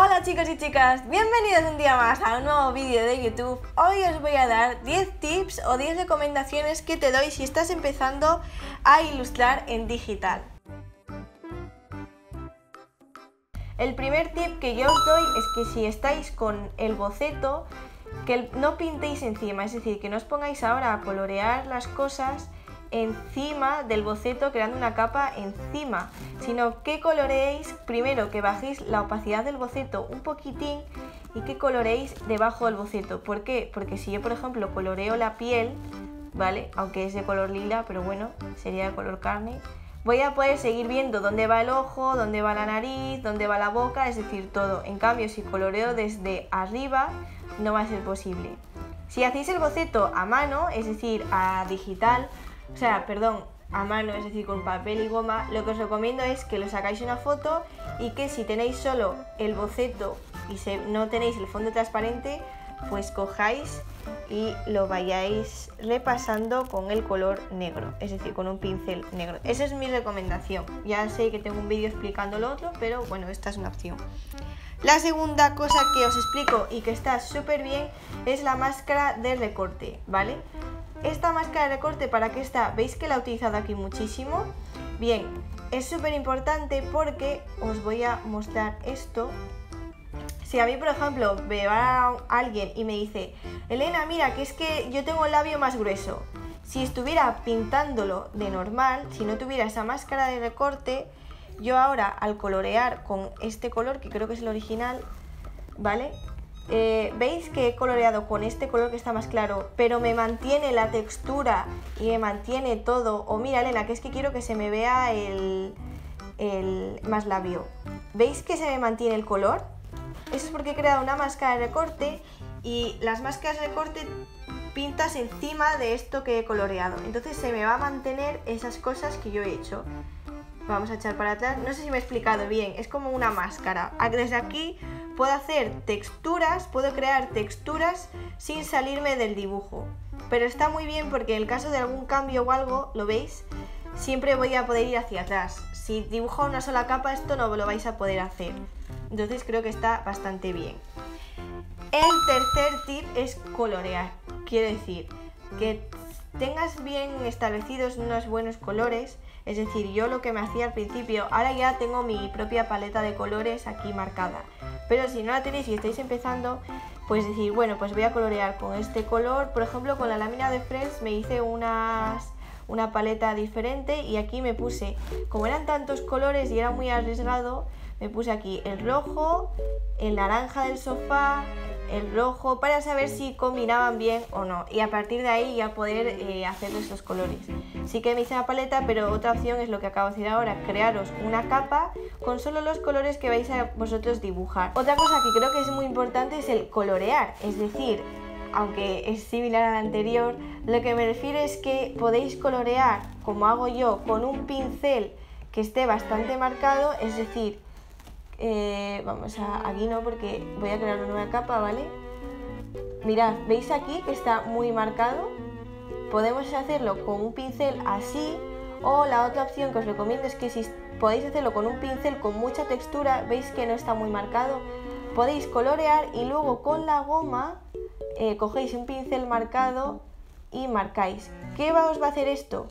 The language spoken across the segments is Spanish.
Hola chicos y chicas, bienvenidos un día más a un nuevo vídeo de YouTube. Hoy os voy a dar 10 tips o 10 recomendaciones que te doy si estás empezando a ilustrar en digital. El primer tip que yo os doy es que si estáis con el boceto, que no pintéis encima, es decir, que no os pongáis ahora a colorear las cosas encima del boceto creando una capa encima, sino que coloreéis primero que bajéis la opacidad del boceto un poquitín y que coloreéis debajo del boceto. ¿Por qué? Porque si yo por ejemplo coloreo la piel, ¿vale? Aunque es de color lila, pero bueno, sería de color carne, voy a poder seguir viendo dónde va el ojo, dónde va la nariz, dónde va la boca, es decir, todo. En cambio, si coloreo desde arriba, no va a ser posible. Si hacéis el boceto a mano, es decir, a digital, o sea, perdón, a mano, es decir, con papel y goma, lo que os recomiendo es que lo sacáis una foto y que si tenéis solo el boceto y no tenéis el fondo transparente, pues cojáis y lo vayáis repasando con el color negro, es decir, con un pincel negro. Esa es mi recomendación. Ya sé que tengo un vídeo explicando lo otro, pero bueno, esta es una opción. La segunda cosa que os explico y que está súper bien es la máscara de recorte, ¿vale? Esta máscara de recorte, ¿para qué está? ¿Veis que la he utilizado aquí muchísimo? Bien, es súper importante porque os voy a mostrar esto. Si a mí, por ejemplo, veo a alguien y me dice, Elena, mira, que es que yo tengo el labio más grueso. Si estuviera pintándolo de normal, si no tuviera esa máscara de recorte, yo ahora al colorear con este color, que creo que es el original, ¿vale? Eh, veis que he coloreado con este color que está más claro, pero me mantiene la textura y me mantiene todo. O mira, Elena, que es que quiero que se me vea el, el más labio. ¿Veis que se me mantiene el color? Eso es porque he creado una máscara de recorte y las máscaras de recorte pintas encima de esto que he coloreado. Entonces se me va a mantener esas cosas que yo he hecho. Vamos a echar para atrás. No sé si me he explicado bien. Es como una máscara. Desde aquí puedo hacer texturas, puedo crear texturas sin salirme del dibujo. Pero está muy bien porque en el caso de algún cambio o algo, ¿lo veis? Siempre voy a poder ir hacia atrás. Si dibujo una sola capa, esto no lo vais a poder hacer. Entonces creo que está bastante bien. El tercer tip es colorear. Quiero decir, que tengas bien establecidos unos buenos colores. Es decir, yo lo que me hacía al principio, ahora ya tengo mi propia paleta de colores aquí marcada. Pero si no la tenéis y estáis empezando, pues decir, bueno, pues voy a colorear con este color. Por ejemplo, con la lámina de Friends me hice unas, una paleta diferente y aquí me puse, como eran tantos colores y era muy arriesgado, me puse aquí el rojo, el naranja del sofá, el rojo para saber si combinaban bien o no y a partir de ahí ya poder eh, hacer estos colores. Sí que me hice la paleta, pero otra opción es lo que acabo de decir ahora, crearos una capa con solo los colores que vais a vosotros dibujar. Otra cosa que creo que es muy importante es el colorear, es decir, aunque es similar al anterior, lo que me refiero es que podéis colorear, como hago yo, con un pincel que esté bastante marcado, es decir, eh, vamos a aquí no porque voy a crear una nueva capa, ¿vale? Mirad, ¿veis aquí que está muy marcado? Podemos hacerlo con un pincel así o la otra opción que os recomiendo es que si podéis hacerlo con un pincel con mucha textura, veis que no está muy marcado, podéis colorear y luego con la goma eh, cogéis un pincel marcado y marcáis. ¿Qué os va a hacer esto?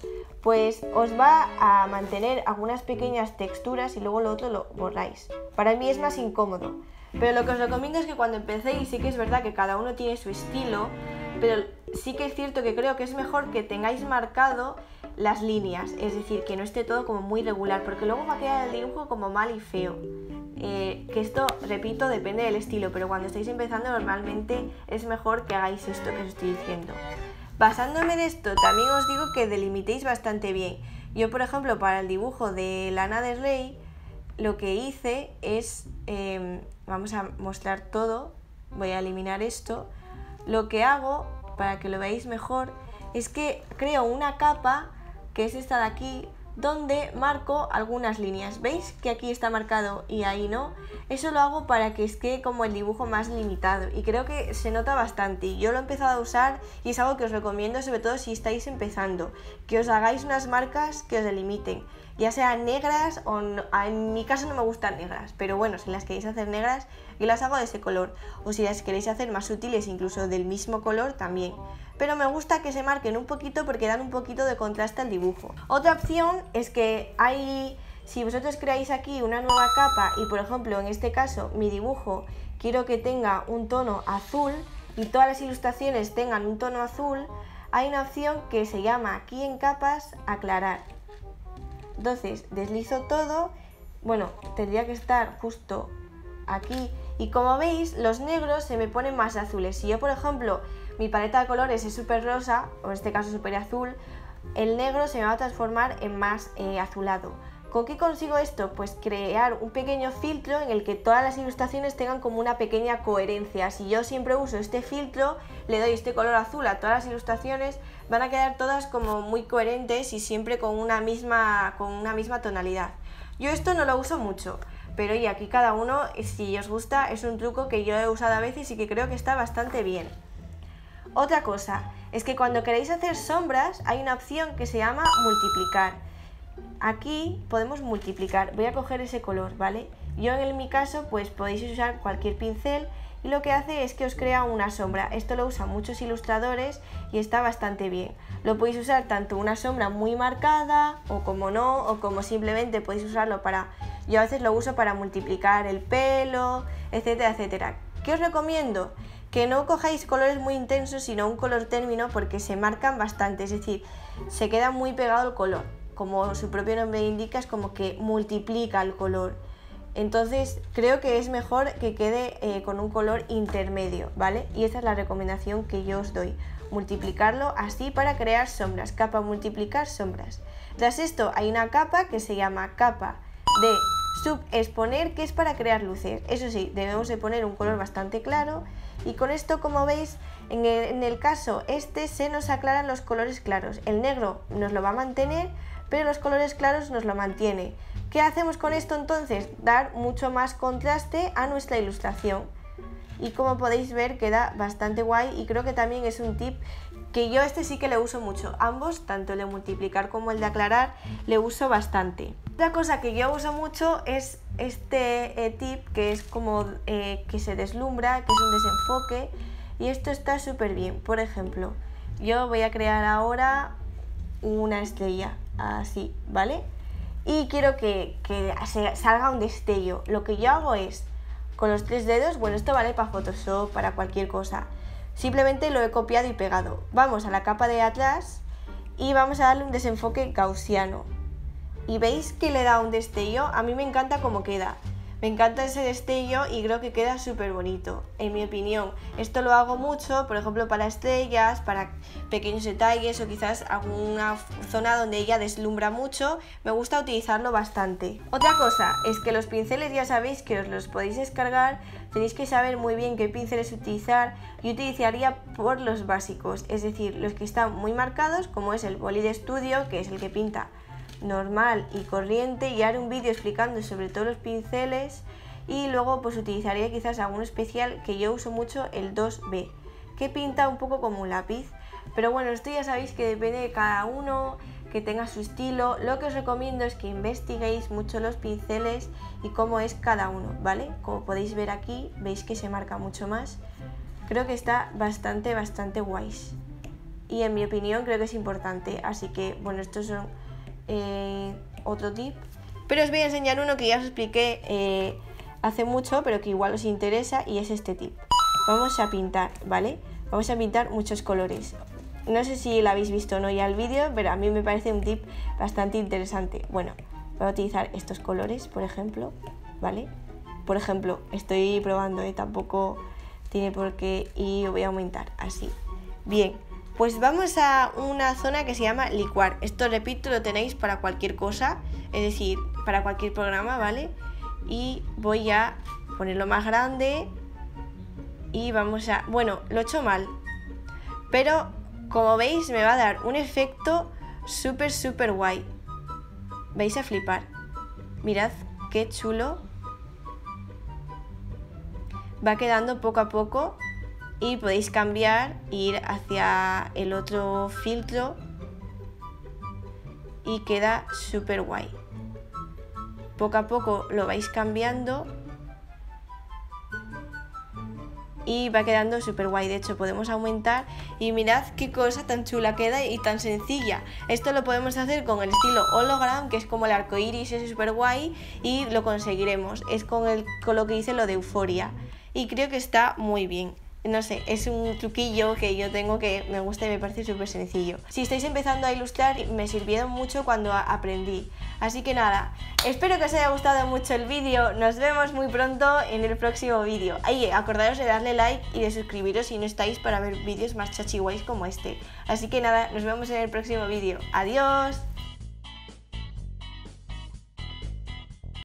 pues os va a mantener algunas pequeñas texturas y luego lo otro lo borráis. Para mí es más incómodo. Pero lo que os recomiendo es que cuando empecéis, sí que es verdad que cada uno tiene su estilo, pero sí que es cierto que creo que es mejor que tengáis marcado las líneas, es decir, que no esté todo como muy regular, porque luego va a quedar el dibujo como mal y feo. Eh, que esto, repito, depende del estilo, pero cuando estáis empezando normalmente es mejor que hagáis esto que os estoy diciendo. Basándome en esto, también os digo que delimitéis bastante bien. Yo, por ejemplo, para el dibujo de Lana del Rey, lo que hice es, em, vamos a mostrar todo, voy a eliminar esto. Lo que hago, para que lo veáis mejor, es que creo una capa, que es esta de aquí, donde marco algunas líneas. ¿Veis que aquí está marcado y ahí no? Eso lo hago para que esté como el dibujo más limitado y creo que se nota bastante. Yo lo he empezado a usar y es algo que os recomiendo sobre todo si estáis empezando, que os hagáis unas marcas que os delimiten. Ya sean negras o en mi caso no me gustan negras, pero bueno, si las queréis hacer negras, yo las hago de ese color, o si las queréis hacer más sutiles, incluso del mismo color, también. Pero me gusta que se marquen un poquito porque dan un poquito de contraste al dibujo. Otra opción es que hay, si vosotros creáis aquí una nueva capa y por ejemplo en este caso mi dibujo quiero que tenga un tono azul y todas las ilustraciones tengan un tono azul, hay una opción que se llama aquí en capas aclarar. Entonces deslizo todo, bueno, tendría que estar justo aquí y como veis los negros se me ponen más azules. Si yo por ejemplo mi paleta de colores es súper rosa, o en este caso súper azul, el negro se me va a transformar en más eh, azulado. ¿Con qué consigo esto? Pues crear un pequeño filtro en el que todas las ilustraciones tengan como una pequeña coherencia. Si yo siempre uso este filtro, le doy este color azul a todas las ilustraciones, van a quedar todas como muy coherentes y siempre con una misma, tonalidad. Yo esto no lo uso mucho, pero y aquí cada uno, si os gusta, es un truco que yo he usado a veces y que creo que está bastante bien. Otra cosa, es que cuando queréis hacer sombras hay una opción que se llama multiplicar. Aquí podemos multiplicar. Voy a coger ese color, ¿vale? Yo en mi caso, pues podéis usar cualquier pincel y lo que hace es que os crea una sombra. Esto lo usan muchos ilustradores y está bastante bien. Lo podéis usar tanto una sombra muy marcada o como no, o como simplemente podéis usarlo para... Yo a veces lo uso para multiplicar el pelo, etcétera, etcétera. ¿Qué os recomiendo? Que no cojáis colores muy intensos, sino un color término porque se marcan bastante, es decir, se queda muy pegado el color como su propio nombre indica, es como que multiplica el color. Entonces creo que es mejor que quede eh, con un color intermedio, ¿vale? Y esa es la recomendación que yo os doy. Multiplicarlo así para crear sombras. Capa multiplicar sombras. Tras esto hay una capa que se llama capa de subexponer que es para crear luces. Eso sí, debemos de poner un color bastante claro y con esto como veis en el, en el caso este se nos aclaran los colores claros. El negro nos lo va a mantener pero los colores claros nos lo mantiene. ¿Qué hacemos con esto entonces? Dar mucho más contraste a nuestra ilustración. Y como podéis ver queda bastante guay y creo que también es un tip que yo este sí que le uso mucho. Ambos, tanto el de multiplicar como el de aclarar, le uso bastante. Otra cosa que yo uso mucho es este eh, tip que es como eh, que se deslumbra, que es un desenfoque y esto está súper bien. Por ejemplo, yo voy a crear ahora una estrella así, ¿vale? Y quiero que, salga un destello. Lo que yo hago es, con los tres dedos, bueno, esto vale para Photoshop, para cualquier cosa. Simplemente lo he copiado y pegado. Vamos a la capa de atrás y vamos a darle un desenfoque gaussiano. Y veis que le da un destello, a mí me encanta cómo queda. Me encanta ese destello y creo que queda súper bonito, en mi opinión. Esto lo hago mucho, por ejemplo, para estrellas, para pequeños detalles o quizás alguna zona donde ella deslumbra mucho. Me gusta utilizarlo bastante. Otra cosa es que los pinceles ya sabéis que os los podéis descargar. Tenéis que saber muy bien qué pinceles utilizar. Yo utilizaría por los básicos, es decir, los que están muy marcados, como es el boli de estudio, que es el que pinta normal y corriente y haré un vídeo explicando sobre todos los pinceles y luego pues utilizaría quizás algún especial que yo uso mucho el 2B que pinta un poco como un lápiz. Pero bueno esto ya sabéis que depende de cada uno que tenga su estilo. Lo que os recomiendo es que investiguéis mucho los pinceles y cómo es cada uno vale como podéis ver aquí veis que se marca mucho más. Creo que está bastante bastante guays. Y en mi opinión creo que es importante. Así que bueno estos son eh, otro tip. Pero os voy a enseñar uno que ya os expliqué eh, hace mucho, pero que igual os interesa y es este tip. Vamos a pintar, ¿vale? Vamos a pintar muchos colores. No sé si lo habéis visto o no ya el vídeo, pero a mí me parece un tip bastante interesante. Bueno, voy a utilizar estos colores, por ejemplo, ¿vale? Por ejemplo, estoy probando, ¿eh? tampoco tiene por qué y voy a aumentar, así. Bien, pues vamos a una zona que se llama licuar. Esto, repito, lo tenéis para cualquier cosa, es decir, para cualquier programa, ¿vale? Y voy a ponerlo más grande y vamos a... Bueno, lo he hecho mal, pero como veis me va a dar un efecto súper, súper guay. Vais a flipar. Mirad qué chulo. Va quedando poco a poco y podéis cambiar ir hacia el otro filtro y queda súper guay poco a poco lo vais cambiando y va quedando súper guay. De hecho, podemos aumentar y mirad qué cosa tan chula queda y tan sencilla. Esto lo podemos hacer con el estilo hologram, que es como el arco iris, es súper guay y lo conseguiremos. Es con, el, con lo que hice lo de euforia y creo que está muy bien no sé, es un truquillo que yo tengo que me gusta y me parece súper sencillo. Si estáis empezando a ilustrar, me sirvieron mucho cuando aprendí. Así que nada, espero que os haya gustado mucho el vídeo. Nos vemos muy pronto en el próximo vídeo. Ahí, acordaros de darle like y de suscribiros si no estáis para ver vídeos más chachiguays como este. Así que nada, nos vemos en el próximo vídeo. ¡Adiós!